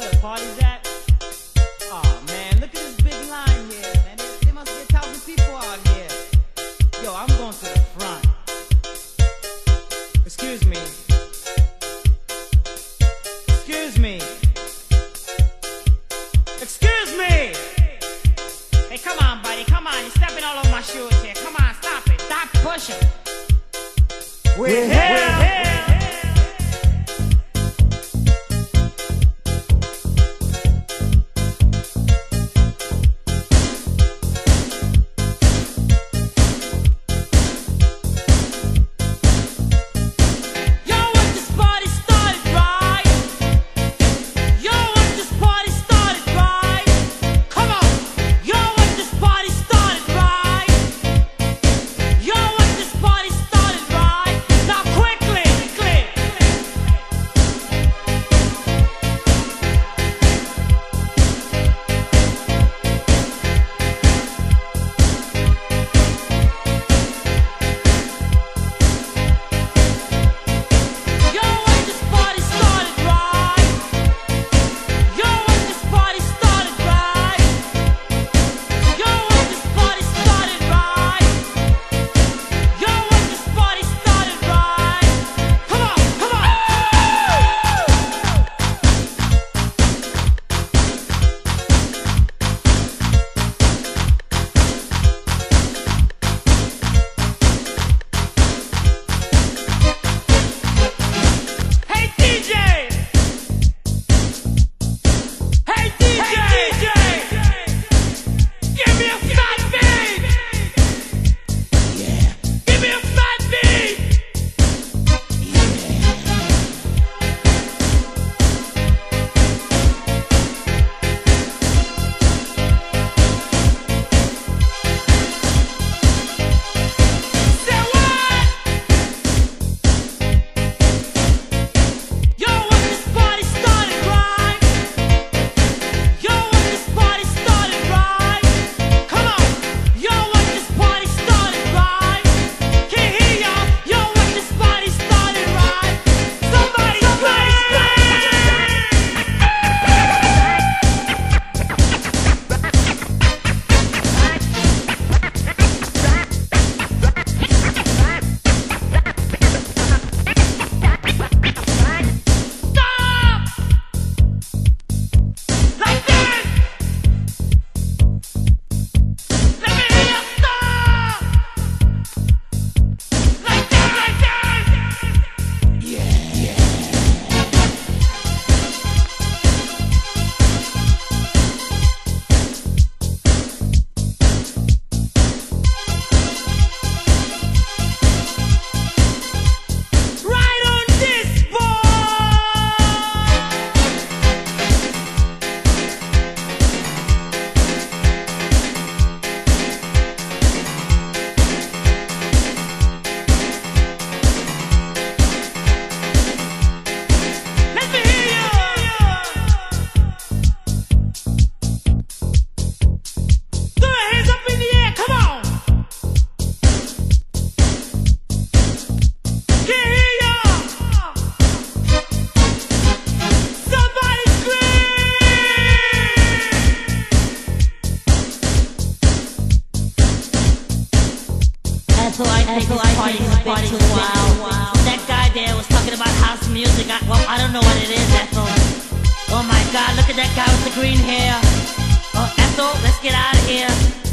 where the party's at? Aw, man, look at this big line here, man. There, must be a thousand people out here. Yo, I'm going to the front. Excuse me. Excuse me. Excuse me! Hey, come on, buddy, come on. You're stepping all over my shoes here. Come on, stop it. Stop pushing. We're here. Yo, Ethel, I a bit too wild. That guy there was talking about house music. I, well, I don't know what it is, Ethel. Oh my God, look at that guy with the green hair. Oh, Ethel, let's get out of here.